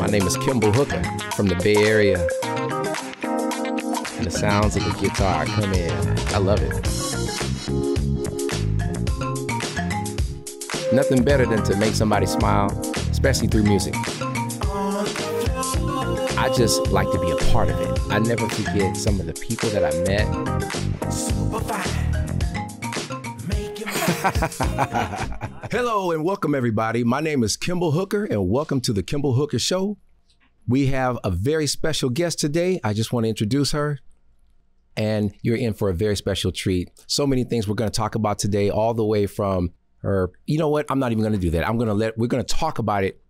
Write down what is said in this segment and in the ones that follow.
My name is Kimball Hooker from the Bay Area. And the sounds of the guitar come in. I love it. Nothing better than to make somebody smile, especially through music. I just like to be a part of it. I never forget some of the people that I met. Hello and welcome everybody. My name is Kimball Hooker and welcome to the Kimball Hooker Show. We have a very special guest today. I just want to introduce her. And you're in for a very special treat. So many things we're going to talk about today, all the way from her. You know what? I'm not even going to do that. I'm going to let, we're going to talk about it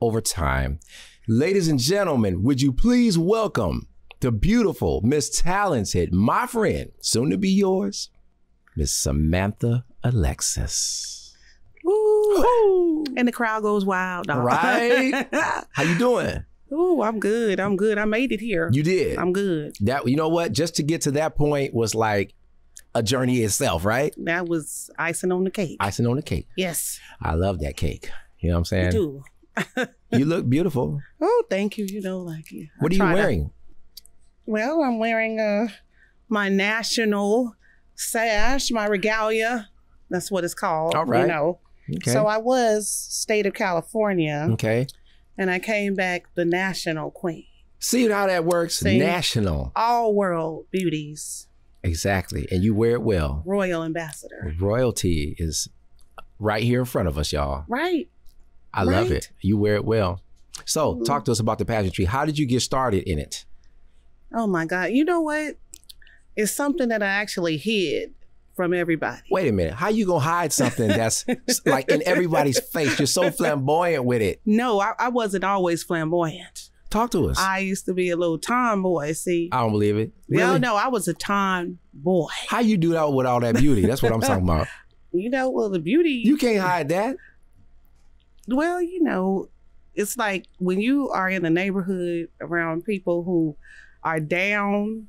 over time. Ladies and gentlemen, would you please welcome the beautiful, Miss Talented, my friend, soon to be yours, Miss Samantha Alexis. Woo. And the crowd goes wild. Dog. Right? How you doing? Ooh, I'm good. I'm good. I made it here. You did. I'm good. That you know what? Just to get to that point was like a journey itself, right? That was icing on the cake. Icing on the cake. Yes. I love that cake. You know what I'm saying? You do. you look beautiful. Oh, thank you. You know, like you. What are you wearing? To... Well, I'm wearing uh my national sash, my regalia. That's what it's called. All right. You know. Okay. So I was state of California. Okay. And I came back the national queen. See how that works? See, national. All world beauties. Exactly. And you wear it well. Royal ambassador. Royalty is right here in front of us, y'all. Right. I right. love it. You wear it well. So, mm-hmm. talk to us about the pageantry. How did you get started in it? Oh my God. You know what? It's something that I actually hid from everybody. Wait a minute. How you gonna hide something that's like in everybody's face? You're so flamboyant with it. No, I, I, wasn't always flamboyant. Talk to us. I used to be a little tomboy. See, I don't believe it. Really? No, no, I was a tomboy. How you do that with all that beauty? That's what I'm talking about. You know, well, the beauty. You can't hide that. Well, you know, it's like when you are in the neighborhood around people who are down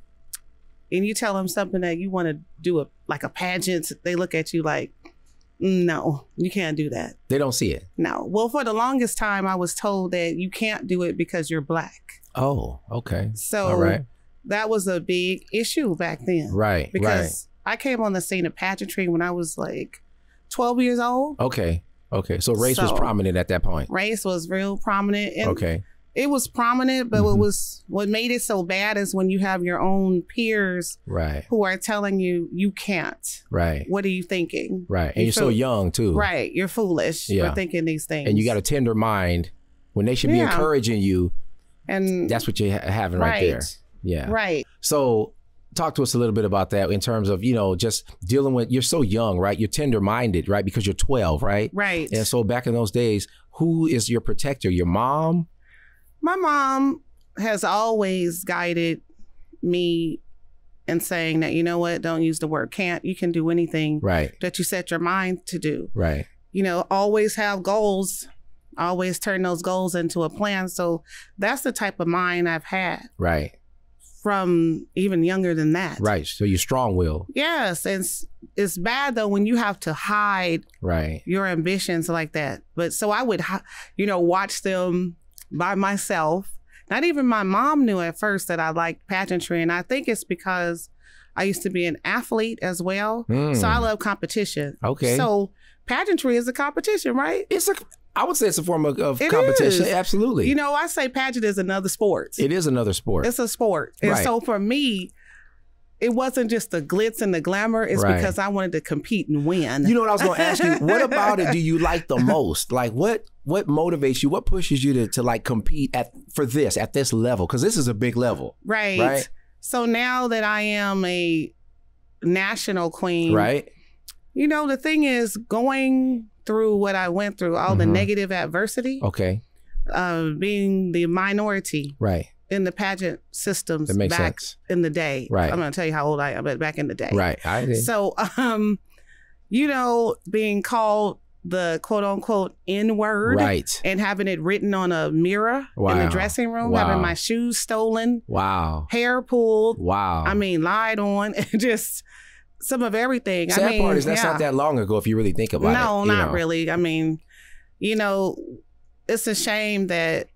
and you tell them something that you want to do a like a pageant, they look at you like, mm, no, you can't do that. They don't see it. No. Well, for the longest time, I was told that you can't do it because you're black. Oh, okay. So All right. that was a big issue back then. Right. Because right. I came on the scene of pageantry when I was like 12 years old. Okay. Okay. So race so, was prominent at that point. Race was real prominent. And okay it was prominent, but mm-hmm. what was what made it so bad is when you have your own peers right who are telling you you can't. Right. What are you thinking? Right. And you're, you're so young too. Right. You're foolish yeah. for thinking these things. And you got a tender mind when they should be encouraging you. And that's what you're ha- having right, right there. Yeah. Right. So talk to us a little bit about that in terms of you know just dealing with you're so young right you're tender minded right because you're 12 right right and so back in those days who is your protector your mom my mom has always guided me in saying that you know what don't use the word can't. You can do anything right. that you set your mind to do. Right. You know always have goals always turn those goals into a plan. So that's the type of mind i've had right. from even younger than that. Right. So you're strong will. Yes. It's it's bad though when you have to hide right. your ambitions like that. But so i would you know watch them by myself. Not even my mom knew at first that I liked pageantry. And I think it's because I used to be an athlete as well. Mm. So I hmm. love competition. Okay. So pageantry is a competition, right? It's a I would say it's a form of, of competition. Is. Absolutely. You know, I say pageant is another sport. It is another sport. It's a sport. And right. so for me, it wasn't just the glitz and the glamour. It's right. because I wanted to compete and win. You know what I was going to ask you? What about it do you like the most? Like what what motivates you? What pushes you to to like compete at for this at this level? Because this is a big level, right? Right. So now that I am a national queen, right? You know the thing is going through what I went through, all mm-hmm. the negative adversity. Okay. Uh, being the minority, right? In the pageant systems back sense. in the day. Right. I'm going to tell you how old I am, but back in the day. Right. I did. So, um, you know, being called the quote unquote N word. Right. And having it written on a mirror wow. in the dressing room, wow. having my shoes stolen. Wow. Hair pulled. Wow. I mean, lied on. And just some of everything. Sad I mean, part is that's yeah. not that long ago if you really think about no, it. No, not know. really. I mean, you know, it's a shame that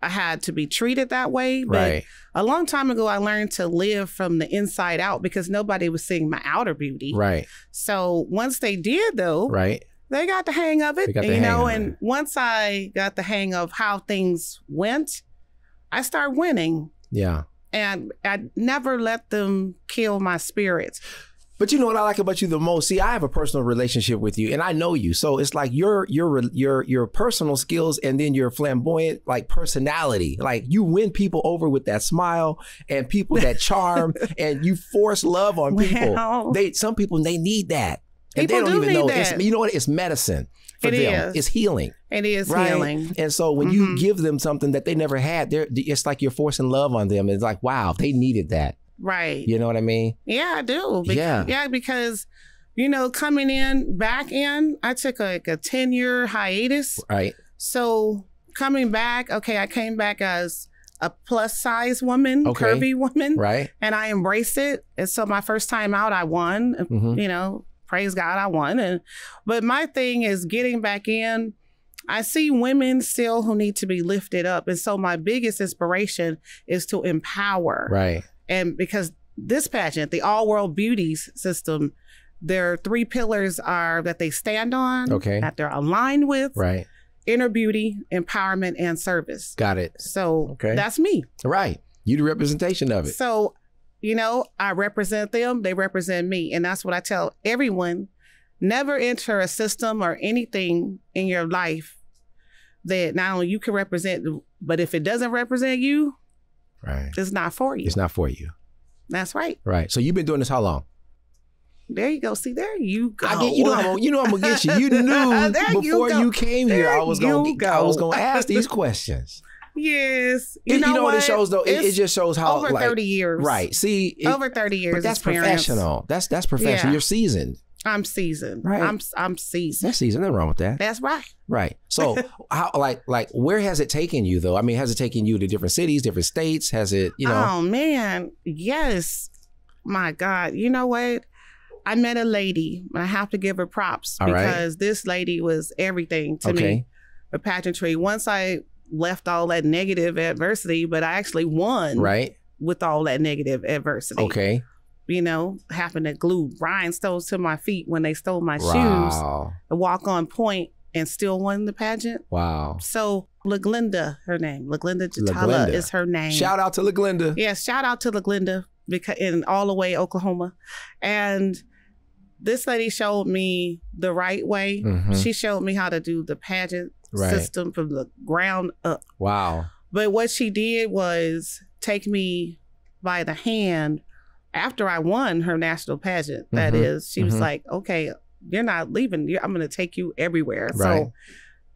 I had to be treated that way. But Right. a long time ago, I learned to live from the inside out because nobody was seeing my outer beauty. Right. So once they did, though, Right. they got the hang of it, you know. And it. once I got the hang of how things went, I started winning, Yeah. and I never let them kill my spirits. But you know what I like about you the most? See, I have a personal relationship with you, and I know you, so it's like your your your your personal skills, and then your flamboyant like personality. Like you win people over with that smile and people that charm, and you force love on people. They some people they need that, and People they don't do even know. need It's that. you know what? It's medicine for It them. is. It's healing, it is right? healing. And so when you Mhm. give them something that they never had, they're it's like you're forcing love on them. It's like wow, they needed that. Right. You know what I mean? Yeah, I do. Bec- Yeah. Yeah, because, you know, coming in, back in, I took like a 10 year hiatus. Right. So coming back, okay, I came back as a plus size woman, Okay. curvy woman, Right. and I embraced it. And so my first time out, I won. hmm You know, praise God, I won. And but my thing is getting back in. I see women still who need to be lifted up. And so my biggest inspiration is to empower Right. And because this pageant, the All World Beauties system, their three pillars are that they stand on, Okay. that they're aligned with, Right. inner beauty, empowerment, and service. Got it. So Okay. that's me. Right. You the representation of it. So, you know, I represent them, they represent me. And that's what I tell everyone. Never enter a system or anything in your life that not only you can represent, but if it doesn't represent you, Right. it's not for you. It's not for you. That's right. Right. So you've been doing this how long? There you go. See, there you go. I get, you know I'm gonna, you know I'm gonna get you. You knew There you before you, came here I was gonna get- I was gonna ask these questions. Yes. You, You know, what it shows though? It, it just shows how over like 30 years. right. See, it- over 30 years. but that's experience. professional. That's that's professional. Yeah. You're seasoned. I'm seasoned. Right. I'm I'm seasoned. That's seasoned. Nothing wrong with that. That's right. Right. So how like like where has it taken you though? I mean, has it taken you to different cities, different states? Has it you know? Oh man, yes. My God, you know what? I met a lady, and I have to give her props All right. because this lady was everything to me. okay. me for pageantry. Once I left all that negative adversity, but I actually won Right. with all that negative adversity. Okay. You know, happened to glue rhinestones to my feet when they stole my shoes, Wow. a walk on point, and still won the pageant. Wow. So LaGlinda, her name, LaGlinda Jatala is her name. Shout out to LaGlinda. Yeah, shout out to LaGlinda because in all the way Oklahoma, and this lady showed me the right way. Mhm. She showed me how to do the pageant Right. system from the ground up. Wow. But what she did was take me by the hand after I won her national pageant. That Mhm. is, she was Mhm. like, "Okay, you're not leaving. You're, I'm going to take you everywhere." Right. So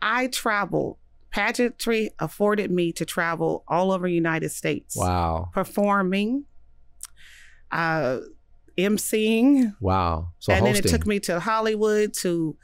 I traveled. Pageantry afforded me to travel all over the United States, Wow. performing, uh, emceeing, Wow. So and hosting. then it took me to Hollywood to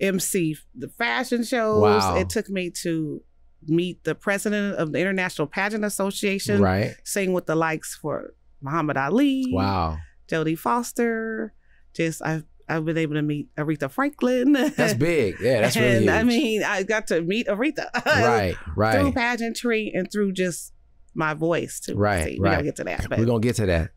MC the fashion shows. Wow. It took me to meet the president of the International Pageant Association, right. sing with the likes for Muhammad Ali, Wow. Jodie Foster. Just I've I've been able to meet Aretha Franklin. That's big. Yeah, that's really and huge. I mean, I got to meet Aretha right, right. through pageantry and through just my voice too. Right, See, right. gotta get to that. But We're gonna get to that.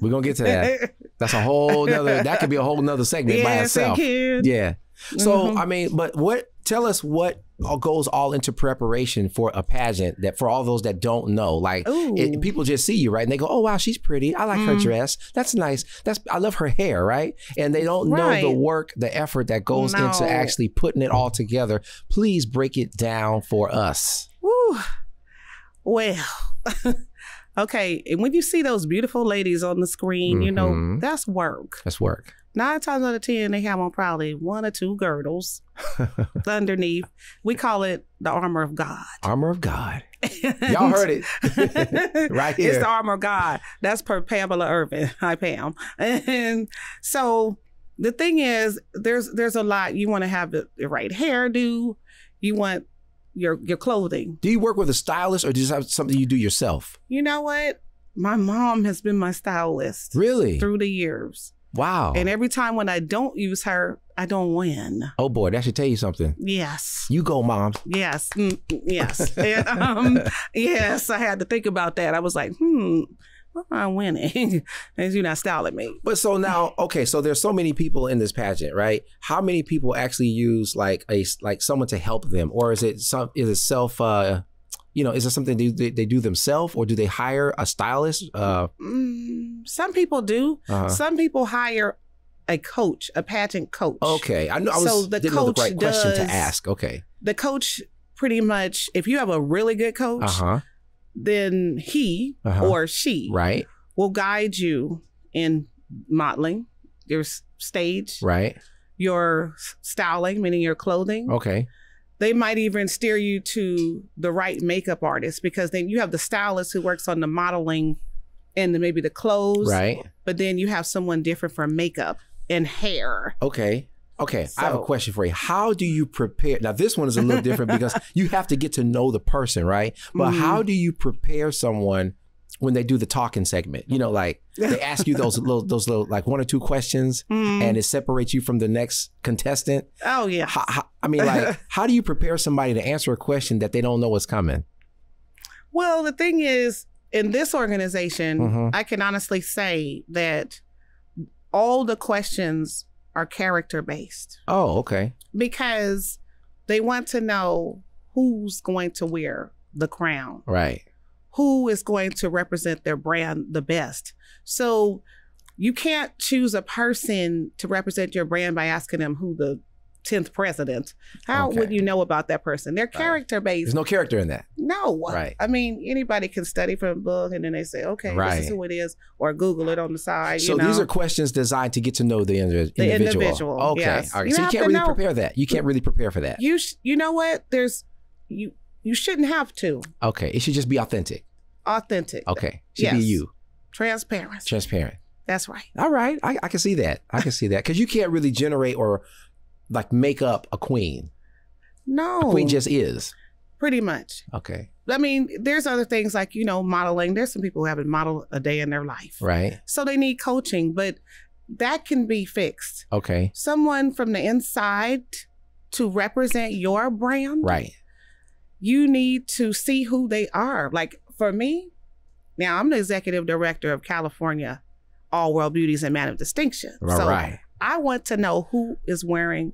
We're gonna get to that. That's a whole nother. That could be a whole nother segment by yes, it itself. can. Yeah. So Mhm. I mean, but what? Tell us what goes all into preparation for a pageant. That for all those that don't know, like it, people just see you right, and they go, "Oh wow, she's pretty. I like her Mm. dress. That's nice. That's I love her hair, right?" And they don't know the work, the effort that goes No. into actually putting it all together. Please break it down for us. Woo. Well, okay. And when you see those beautiful ladies on the screen, you know, Mhm. that's work. Let's work. Nine times out of 10, they have on probably one or two girdles underneath. We call it the armor of God. Armor of God. Y'all heard it right here. It's the armor of God. That's per Pamela Irvin. Hi, Pam. And so the thing is, there's there's a lot. You want to have the, the right hairdo. You want your your clothing. Do you work with a stylist or do you have something you do yourself? You know what? My mom has been my stylist Really? through the years. Wow. And every time when I don't use her, I don't win. oh boy, that should tell you something. Yes. You go, mom. Yes. Mm, yes. And, um, yes. I had to think about that. I was like, hmm, what am I winning? and you're not styling me. But so now, okay, so there's so many people in this pageant, right? How many people actually use like a like someone to help them, or is it some is it self? uh you know, is it something they, they, they do themselves, or do they hire a stylist? Uh, Mm, some people do. uh Some people hire a coach, a pageant coach. Okay, I know. I was So the know the coach right question to does- ask. Okay, The coach pretty much, if you have a really good coach, uh huh, then he Uh-huh. or she right, will guide you in modeling, your stage, right, your styling, meaning your clothing. okay, They might even steer you to the right makeup artist because then you have the stylist who works on the modeling and the, maybe the clothes, right, but then you have someone different for makeup and hair. okay. Okay, I have a question for you. How do you prepare? Now, this one is a little different because you have to get to know the person, right? But Mhm. how do you prepare someone when they do the talking segment? You know, like they ask you those little, those little, like one or two questions, Mm. and it separates you from the next contestant. oh yeah. How, how, I mean, like, how do you prepare somebody to answer a question that they don't know what's coming? Well, the thing is, in this organization, Mhm. I can honestly say that all the questions are character based Oh, okay, because they want to know who's going to wear the crown, right, who is going to represent their brand the best. So you can't choose a person to represent your brand by asking them who the 10th president. How Okay. would you know about that person? They're character based. there's no character in that. No. Right. I mean, anybody can study from a book and then they say, okay, this Right. is who it is, or Google it on the side. So you know? these are questions designed to get to know the, indi- The individual. individual, Okay, yes. all right. You So you can't really know. prepare that. You can't really prepare for that. you sh- you know what? There's you you shouldn't have to. Okay, it should just be authentic. Authentic. Okay, should be you, Transparency. transparent. That's right. All right, I, I can see that. I can see that because you can't really generate or like make up a queen. No. A queen just is. pretty much. Okay, I mean, there's other things like, you know, modeling. There's some people who haven't modeled a day in their life. right. So they need coaching, but that can be fixed. Okay, Someone from the inside to represent your brand. right. You need to see who they are. Like for me, now I'm the executive director of California All World Beauties and Man of Distinction. All so right. I want to know who is wearing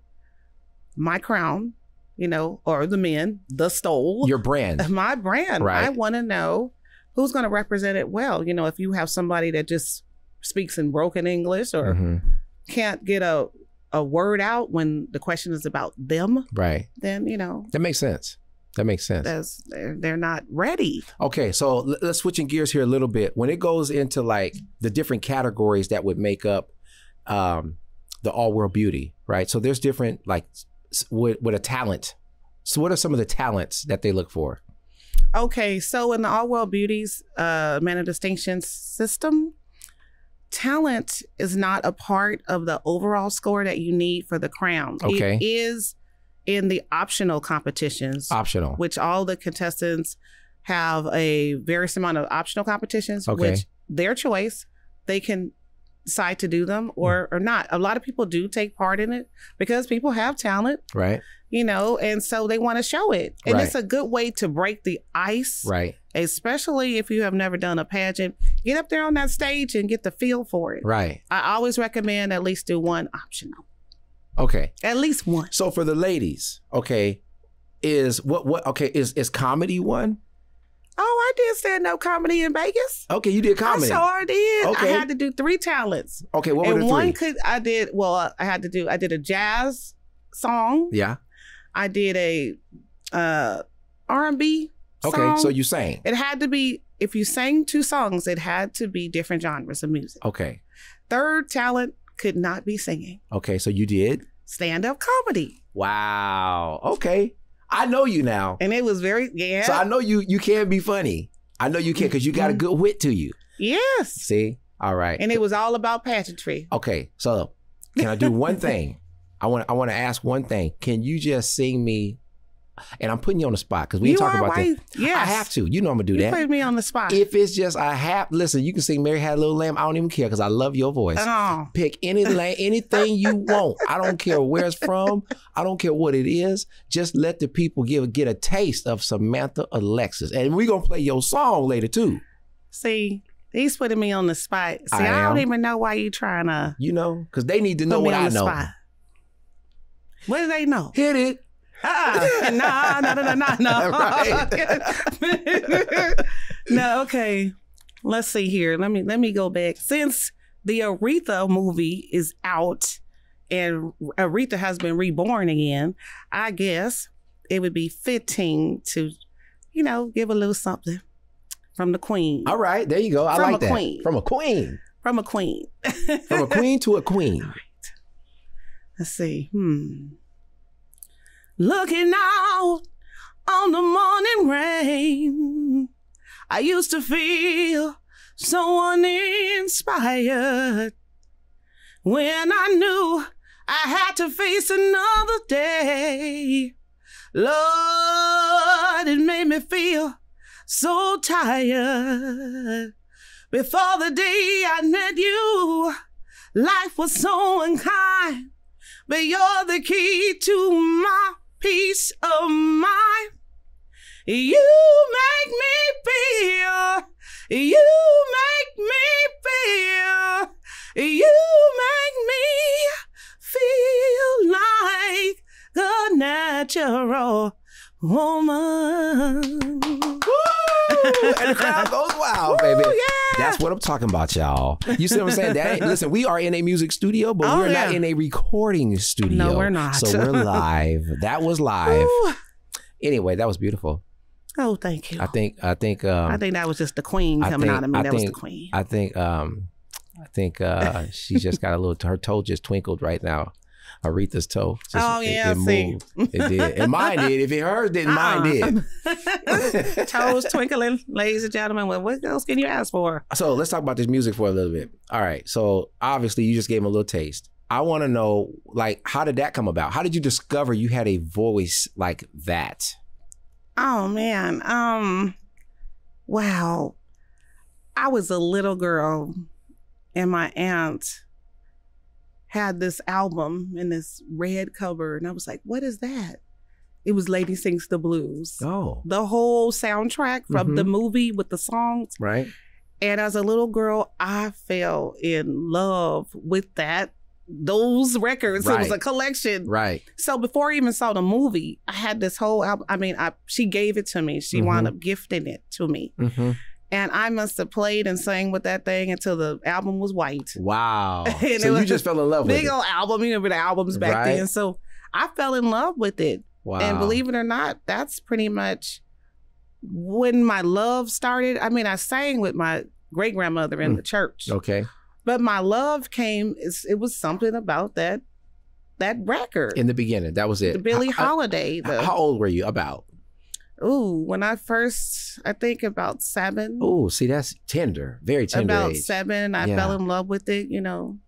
my crown, you know, or the men, the stole, Your brand. my brand. Right. I want to know who's going to represent it well. You know, if you have somebody that just speaks in broken English or Mhm. can't get a a word out when the question is about them, Right. then you know That makes sense. That makes sense. that's they're, they're not ready. Okay, so let's switching gears here a little bit. When it goes into like the different categories that would make up um, the all world beauty, right? So there's different like s- with, with a talent. So what are some of the talents that they look for? Okay, so in the All World Beauties uh, Man of Distinction system, talent is not a part of the overall score that you need for the crown. Okay. It is in the optional competitions, Optional. which all the contestants have a various amount of optional competitions, Okay. which their choice, they can decide to do them or, mm. or not. A lot of people do take part in it because people have talent Right. you know, and so they want to show it. And Right. it's a good way to break the ice, Right. especially if you have never done a pageant. Get up there on that stage and get the feel for it. Right. I always recommend at least do one optional. Okay. At least one. So for the ladies, okay, is what what okay is is comedy one? Oh, I did stand up comedy in Vegas. Okay, you did comedy. I sure I did. Okay. I had to do three talents. okay, what were and the one three? could I did well, uh, I had to do I did a jazz song. yeah. I did a uh R&B Okay, song. so you sang. It had to be if you sang two songs, it had to be different genres of music. Okay. Third talent could not be singing. Okay, so you did. Stand up comedy. Wow. Okay. I know you now. And it was very yeah. So I know you you can be funny. I know you can because you got a Mhm. good wit to you. yes. See? All right. And it was all about pageantry. okay, so can I do one thing? I want I want to ask one thing. Can you just sing me and I'm putting you on the spot because we you ain't talking are about that. Yes. I have to. You know I'm gonna do You that. put me on the spot. If it's just I have listen, you can sing Mary Had a Little Lamb. I don't even care because I love your voice. oh, Pick any la- anything you want. I don't care where it's from. I don't care what it is. Just let the people give get a taste of Samantha Alexis, and we're gonna play your song later too. see, he's putting me on the spot. See, I I, don't even know why you trying to You know, because they need to know what on I the know. spot. What do they know? Hit it. Uh-uh. no, no, no, no, no. no, okay. Let's see here. Let me let me go back. Since the Aretha movie is out and Aretha has been reborn again, I guess it would be fitting to, you know, give a little something from the queen. All right, there you go. I From like a that. queen. From a queen. From a queen. From a queen to a queen. All right. Let's see. Hmm. Looking out on the morning rain, I used to feel so uninspired when I knew I had to face another day. Lord, it made me feel so tired. Before the day I met you, life was so unkind but you're the key to my peace of mind. You make me feel, you make me feel, you make me feel like a natural woman. Woo! and the crowd goes wild, baby. Yeah. That's what I'm talking about, y'all. You see what I'm saying? That listen, we are in a music studio, but Oh, we're yeah. not in a recording studio. No, we're not. So we're live. That was live. Anyway, that was beautiful. Oh, thank you. I think. I think. Um, I think that was just the queen coming think- out of me. I that was the queen. I think. Um, I think uh, she just got a little. Her toe just twinkled right now. Aretha's toe. Just, Oh, yeah, it, see. moved. It did. And mine did. If it hers didn't, mine Uh-uh. did. Toes twinkling, ladies and gentlemen. Well, what else can you ask for? So let's talk about this music for a little bit. All right. So obviously you just gave him a little taste. I want to know, like, how did that come about? How did you discover you had a voice like that? Oh man. Um wow. I was a little girl and my aunt had this album in this red cover and I was like, "What is that?" It was Lady Sings the Blues. Oh, The whole soundtrack from the movie with the songs. right. And as a little girl, I fell in love with that those records. It was a collection. Right. So before I even saw the movie, I had this whole album. I mean, I she gave it to me. She Mhm. wound up gifting it to me, hmm and I must have played and sang with that thing until the album was white. Wow. And it so you just fell in love with it. Big old album, you know, the albums back Right. then. So I fell in love with it, Wow. and believe it or not, that's pretty much when my love started. I mean, I sang with my great grandmother in Mm. the church, Okay. but my love came. It was something about that that record, In the beginning, that was it. the Billie Holiday. The, how old were you? About. Ooh, when I first, I think about seven. Oh, see, that's tender. Very tender about age. seven, I Yeah. fell in love with it. You know,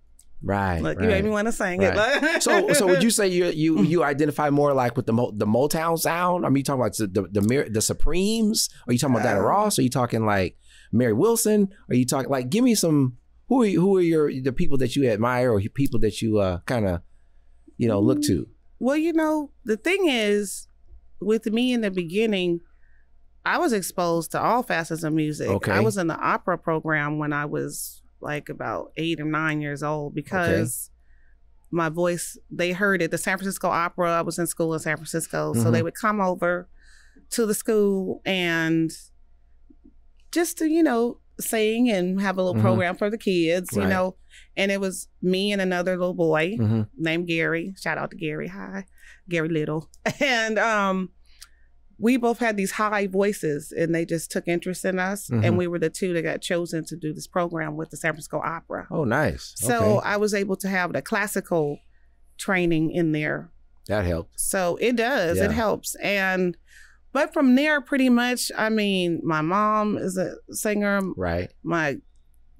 Right. look, right. you made me want to sing it. so, so would you say you you you identify more like with the Mo, the Motown sound? I mean, you talking about the the the, Mir- the Supremes? Are you talking about Diana Uh, Ross? Are you talking like Mary Wilson? Are you talking like give me some? Who are you, who are your the people that you admire or people that you uh kind of you know look to? Well, you know, the thing is, with me in the beginning, I was exposed to all facets of music. Okay. I was in the opera program when I was like about eight or nine years old because my voice, they heard it. The San Francisco Opera, I was in school in San Francisco. So Mhm. they would come over to the school and just to, you know, sing and have a little Mhm. program for the kids, you know. And it was me and another little boy hmm named Gary. Shout out to Gary. Hi, Gary Little. And um, we both had these high voices, and they just took interest in us. Mhm. And we were the two that got chosen to do this program with the San Francisco Opera. Oh, nice. So okay. I was able to have the classical training in there. that helped. So it does. Yeah. It helps. And but from there, pretty much, I mean, my mom is a singer. Right. My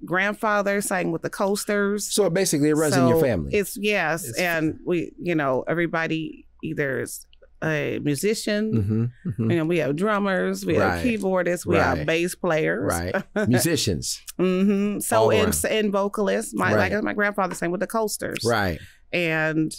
grandfather sang with the Coasters. So basically, it runs in your family. It's yes, It's- and we, you know, everybody either is a musician. Mm-hmm. hmm And we have drummers, we Right. have keyboardists, we Right. have bass players. Right. Musicians. mm-hmm. So All and, and vocalists. My Right. like my grandfather sang with the Coasters. Right. And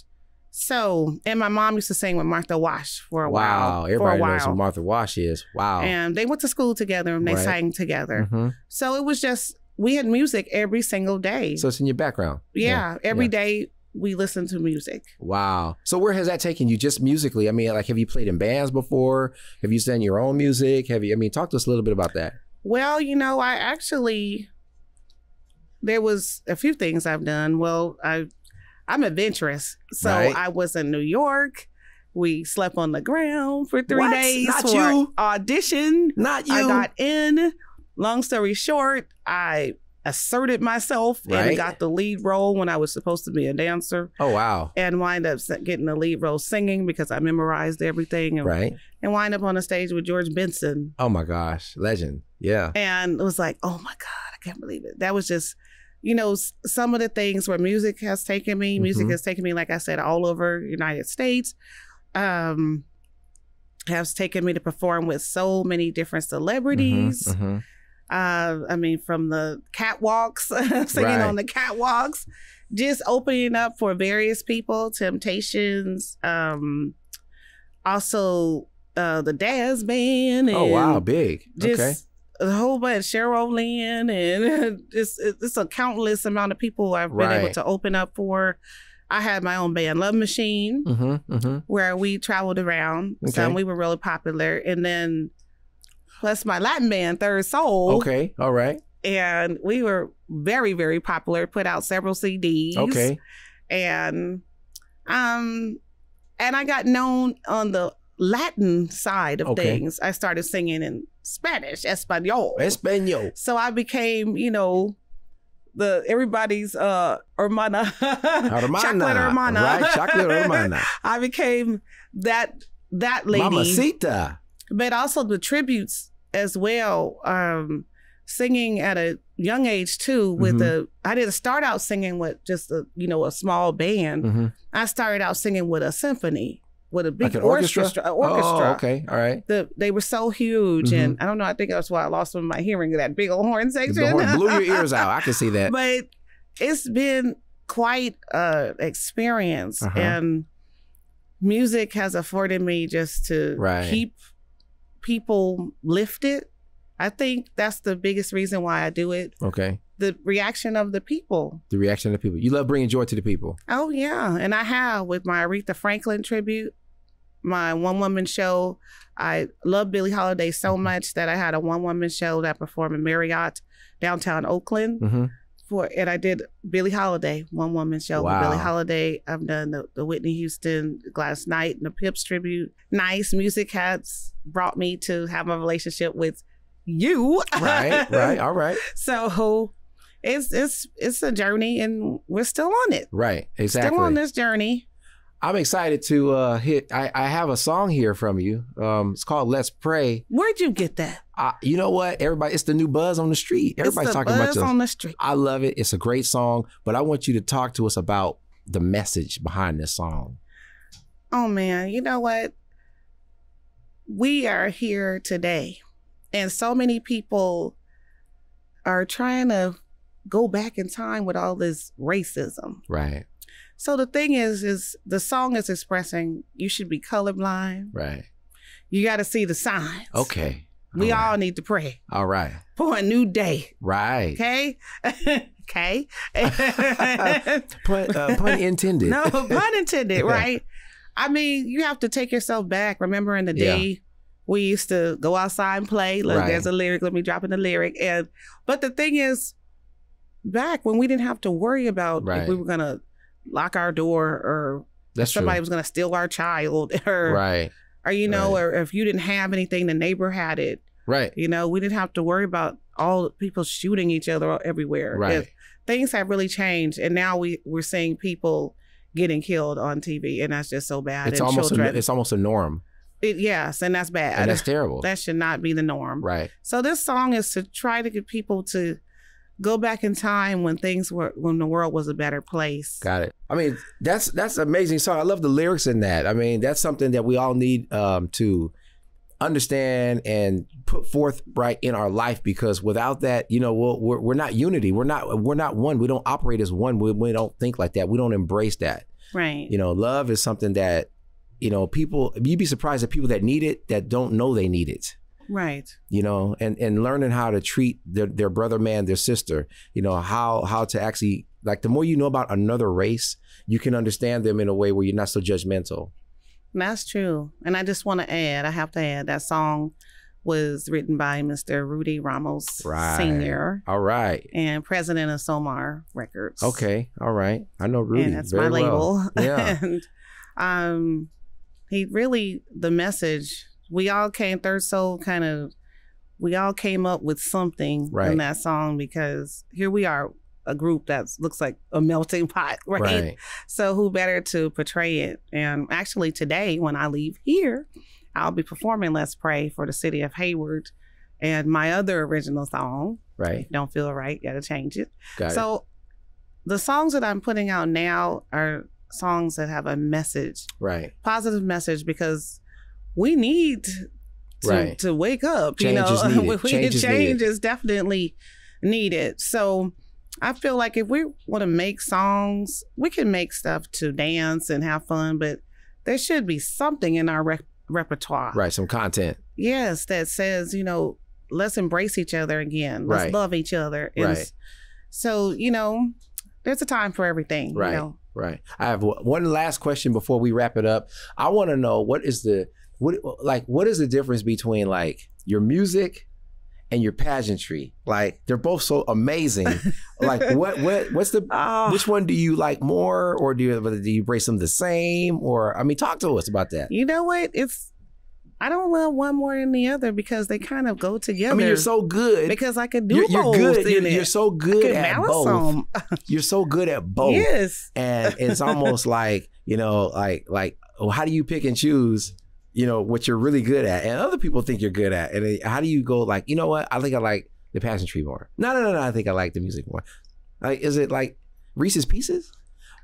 so and my mom used to sing with Martha Wash for a Wow. while. for a Everybody while. knows who Martha Wash is. Wow. And they went to school together and they Right. sang together. Mhm. So it was just we had music every single day. So it's in your background. yeah, every yeah. day we listened to music. Wow. So where has that taken you just musically? I mean, like, have you played in bands before? Have you done your own music? Have you, I mean, talk to us a little bit about that. Well, you know, I actually there was a few things I've done. Well, I I'm adventurous. So Right. I was in New York. We slept on the ground for three What? days Not for you. audition. Not you. I got in. Long story short, I asserted myself Right. and got the lead role when I was supposed to be a dancer oh, wow. and wind up getting the lead role singing because I memorized everything and, Right. and wind up on a stage with George Benson. Oh, my gosh. Legend. Yeah. And it was like, oh my God, I can't believe it. That was just, you know, some of the things where music has taken me. Music Mhm. has taken me, like I said, all over United States. Um, has taken me to perform with so many different celebrities. Mhm, mhm. Uh, I mean, from the catwalks, singing Right. on the catwalks, just opening up for various people, Temptations, um, also uh, the Daz Band. And Oh, wow. Big. Okay. A whole bunch, Cheryl Lynn, and just it's a countless amount of people I've been able to open up for. I had my own band, Love Machine, Mm-hmm. Mm-hmm. where we traveled around. Okay. So we were really popular. And then plus my Latin band, Third Soul. Okay. All right. And we were very, very popular, put out several CDs. Okay. And um and I got known on the Latin side of Okay. things. I started singing in Spanish, Espanol. Espanol. so I became, you know, the everybody's uh hermana, Hermana. chocolate hermana, Right. Chocolate hermana. I became that that lady, Mamacita. but also the tributes as well. Um, singing at a young age too. With Mhm. the I didn't start out singing with just a you know a small band. Mm-hmm. I started out singing with a symphony, with a big Like an orchestra. orchestra? orchestra. Oh, okay. All right. The, they were so huge, Mhm. and I don't know. I think that's why I lost some of my hearing. That big old horn section The horn blew your ears out. I can see that. but it's been quite a experience Uh-huh. and music has afforded me just to Right. keep people lifted i think that's the biggest reason why i do it Okay. the reaction of the people The reaction of the people. You love bringing joy to the people. oh yeah and i have with my aretha franklin tribute my one woman show i love billie holiday so Mm-hmm. much that i had a one woman show that performed in marriott downtown oakland Mm-hmm. for and I did Billie Holiday, one woman show with Billie Wow. Holiday. I've done the, the Whitney Houston, Gladys Knight and the Pips tribute. Nice music has brought me to have a relationship with you. Right. right. All right. So it's it's it's a journey and we're still on it. Right. Exactly. Still on this journey. I'm excited to uh, hit. I, I have a song here from you. Um, it's called "Let's Pray." Where'd you get that? I, you know what? Everybody, it's the new buzz on the street. Everybody's it's the talking about this. on the street. I love it. It's a great song, but I want you to talk to us about the message behind this song. Oh man, you know what? We are here today, and so many people are trying to go back in time with all this racism. Right. So the thing is, is the song is expressing you should be colorblind. Right. You got to see the signs. Okay. We all right. all need to pray All right. for a new day. Right. Okay. okay. Pun, uh, pun intended. no pun intended, right? I mean, you have to take yourself back. Remember in the Yeah. day we used to go outside and play. Look, Right. there's a lyric. Let me drop in the lyric. And but the thing is, back when we didn't have to worry about Right. if we were gonna lock our door or That's somebody true. was gonna steal our child or Right. or you know, Right. or if you didn't have anything, the neighbor had it. Right. You know, we didn't have to worry about all people shooting each other everywhere. Right. Things have really changed, and now we we're seeing people getting killed on TV, and that's just so bad. It's and almost a, it's almost a norm, it, yes, and that's bad. and that's terrible. that should not be the norm. right. So this song is to try to get people to go back in time when things were when the world was a better place. Got it. I mean, that's that's an amazing song. I love the lyrics in that. I mean, that's something that we all need um, to understand and put forth right in our life because without that, you know, we'll, we're we're not unity. We're not we're not one. We don't operate as one. We, we don't think like that. We don't embrace that. Right. You know, love is something that you know people. You'd be surprised at people that need it that don't know they need it Right. you know, and and learning how to treat their, their brother man, their sister, you know, how how to actually like the more you know about another race, you can understand them in a way where you're not so judgmental. That's true. And I just want to add, I have to add that song was written by Mr. Rudy Ramos Right. Sr. All right. and president of Somar Records. Okay. All right. I know Rudy. and that's my well. label. Yeah. and um, he really the message. We all came third soul kind of. We all came up with something Right. in that song because here we are, a group that looks like a melting pot, right? Right. So who better to portray it? And actually, today when I leave here, I'll be performing "Let's Pray" for the city of Hayward, and my other original song, Right. "Don't Feel Right," got to change it. Got it. So the songs that I'm putting out now are songs that have a message, Right. positive message, because we need to, Right. to wake up. Change you know, is needed. we, we- Change is change is definitely needed. So I feel like if we want to make songs, we can make stuff to dance and have fun, but there should be something in our rep- repertoire. Right. Some content. Yes, that says, you know, let's embrace each other again. Let's Right. love each other. And Right. So, you know, there's a time for everything. Right. You know? Right. I have one last question before we wrap it up. I want to know what is the what like what is the difference between like your music and your pageantry? Like they're both so amazing. like what what what's the Oh, which one do you like more or do you do you embrace them the same or I mean talk to us about that. you know what? It's I don't love one more than the other because they kind of go together. I mean you're so good. because I could do You're, you're both good. You're, it. you're so good at both. You're so good at both. Yes. and it's almost like you know like like oh, how do you pick and choose you know what you're really good at and other people think you're good at and how do you go like you know what i think i like the pageantry more no no no no i think i like the music more like is it like reese's pieces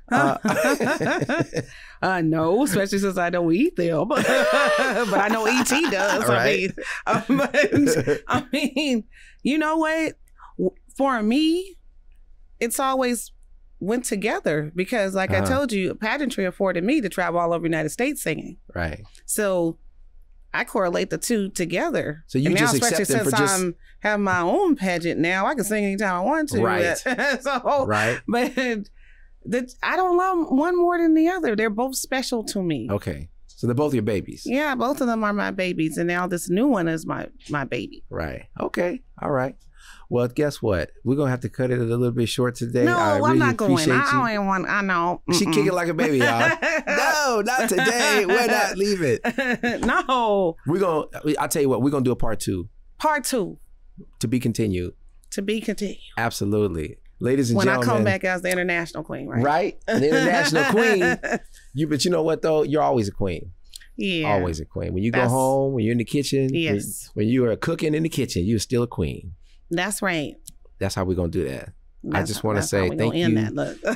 uh, uh, no, especially since I don't eat them. but I know ET does. Right. I mean, um, I mean, you know what? For me, it's always went together because, like I Uh-huh. told you, pageantry afforded me to travel all over the United States singing. right So I correlate the two together. So you and now, just especially accept them since for just- I'm have my own pageant now, I can sing anytime I want to. Right. so, right but the, I don't love one more than the other. They're both special to me. okay so they're both your babies Yeah, both of them are my babies, and now this new one is my my baby. right okay all right well guess what we're gonna have to cut it a little bit short today no, I I'm really not going. I, I don't even want. I know. she Mm-mm. kicking like a baby y'all no not today we're not leaving no. We're gonna. I'll tell you what. We're gonna do a part two Part two to be continued. to be continued. Absolutely, ladies and gentlemen, when I come back as the international queen, right? right? An international queen. You, but you know what though? You're always a queen. yeah. Always a queen. When you go home, when you're in the kitchen, when- Yes. When, you are cooking in the kitchen, you're still a queen. That's right. That's how we're gonna do that. That's- just wanna say thank you. That look.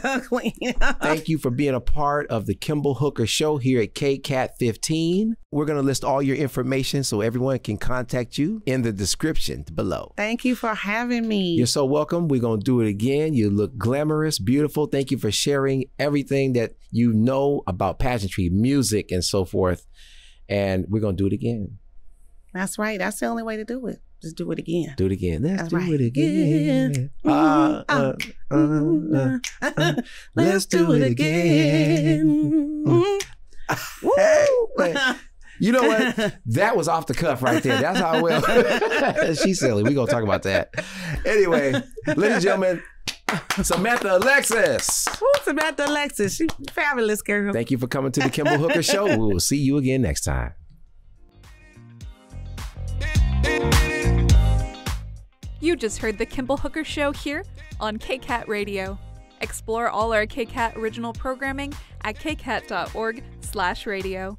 Uh, thank you for being a part of the Kimball Hooker Show here at KCAT 15. We're gonna list all your information so everyone can contact you in the description below. Thank you for having me. You're so welcome. We're going to do it again. You look glamorous, beautiful. Thank you for sharing everything that you know about pageantry, music, and so forth. And we're going to do it again. That's right. That's the only way to do it. Just do it again. Do it again. Let's That's do right. it again. Uh, uh, uh, uh, uh. Let's do it again. Woo! Hey, You know what? That was off the cuff right there. That's how well. She's silly. We're going to talk about that. Anyway, ladies and gentlemen, Samantha Alexis. Woo, Samantha Alexis. She fabulous girl. Thank you for coming to the Kimball Hooker Show. We will see you again next time. You just heard the Kimball Hooker Show here on KCAT Radio. Explore all our KCAT original programming at kcat.org/radio.